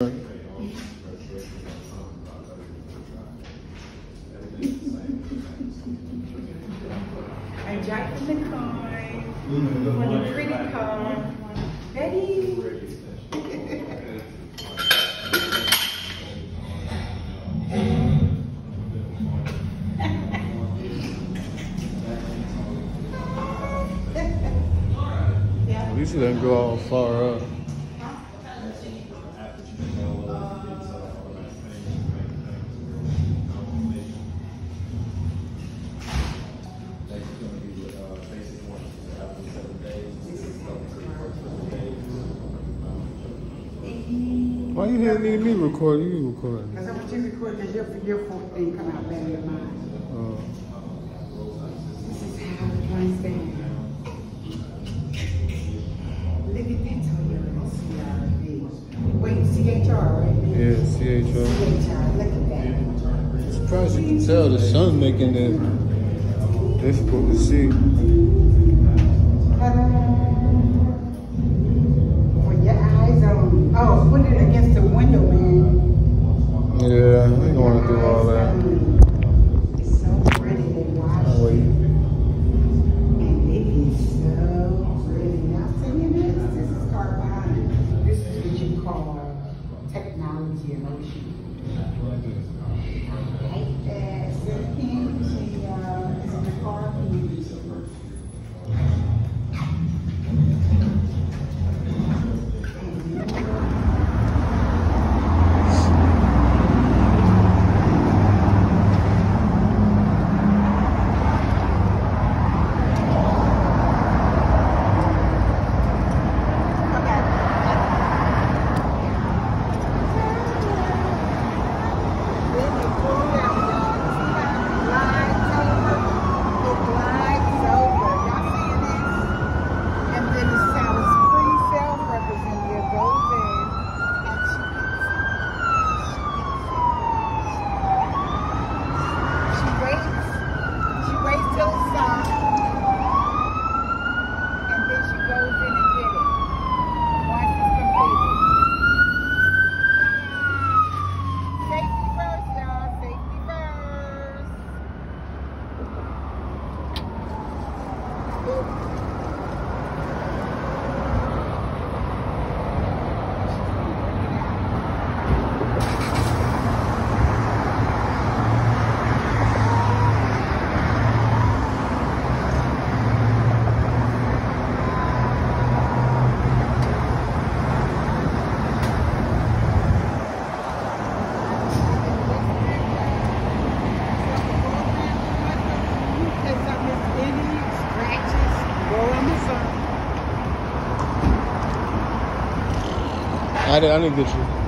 I Jack from the car, for the pretty car. Betty. At least it didn't go all far up. Why you didn't need me record? You recording? Because I want you to record because your, your phone thing come out better than mine. Uh, This is how the drawing. Look at that Toyota CRV. Wait, CHR, right? yeah, CHR. CHR, look at that. Surprised you can tell the sun's making it difficult to see. Technology in motion. Like that. So, can you see, uh, it's in the car? Can you see? And then she goes in and get it. Once it's completed. Safety first, y'all. Safety first. Because I, I didn't get you.